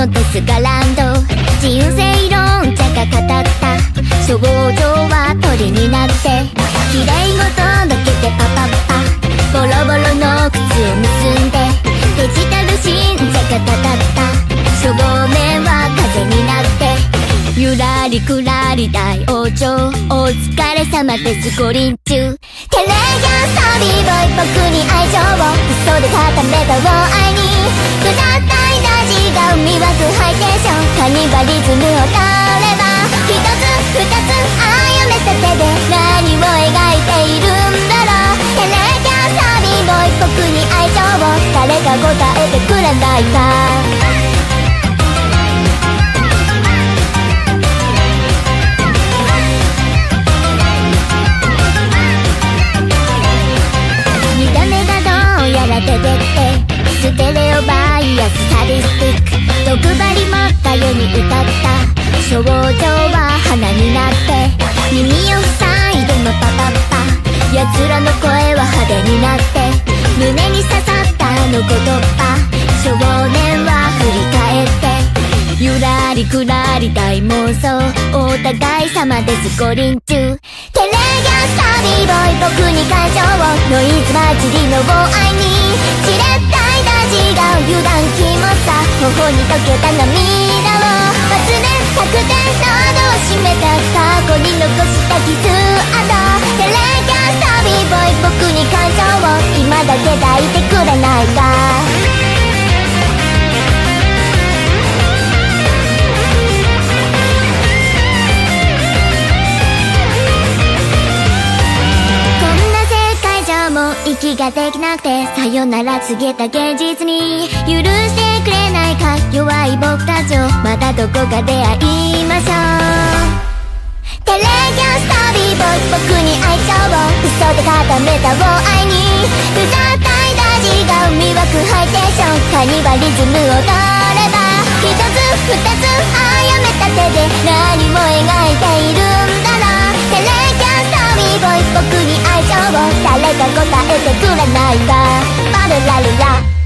のデスガランド。人生論者が語った。症状は鳥になって。綺麗事だけでパパッパ。ボロボロの靴を結んで。デジタル信者がたたった。少年は風になって。ゆらりくらり大王朝。お疲れ様です。五輪中。テレギャンサビボイ僕に愛情を。嘘でンカニバリズムを取れば一つ二つあやめた手で何を描いているんだろう。照れきゃサビボイ僕に愛情を。誰か答え少年は振り返ってゆらりくらり大妄想お互い様です五輪中テレギャンサビボーイ僕に感情をノイズ混じりの棒愛にじれったいダジが油断気もさ頬に溶けた涙を忘れたくて喉を閉めた過去に残した傷跡テレギャンサビボーイ僕に感情を今だけ抱いてくれないか息ができなくてさよなら告げた現実に。許してくれないか弱い僕たちをまたどこかで会いましょう。テレギャンスタビーボイ僕に愛情を嘘で固めたを愛に。歌ったい大事が生み湧くハイテンション。カニバリズムを取れば。一つ二つ歩めた手で何答えてくれないか。バルラルラ。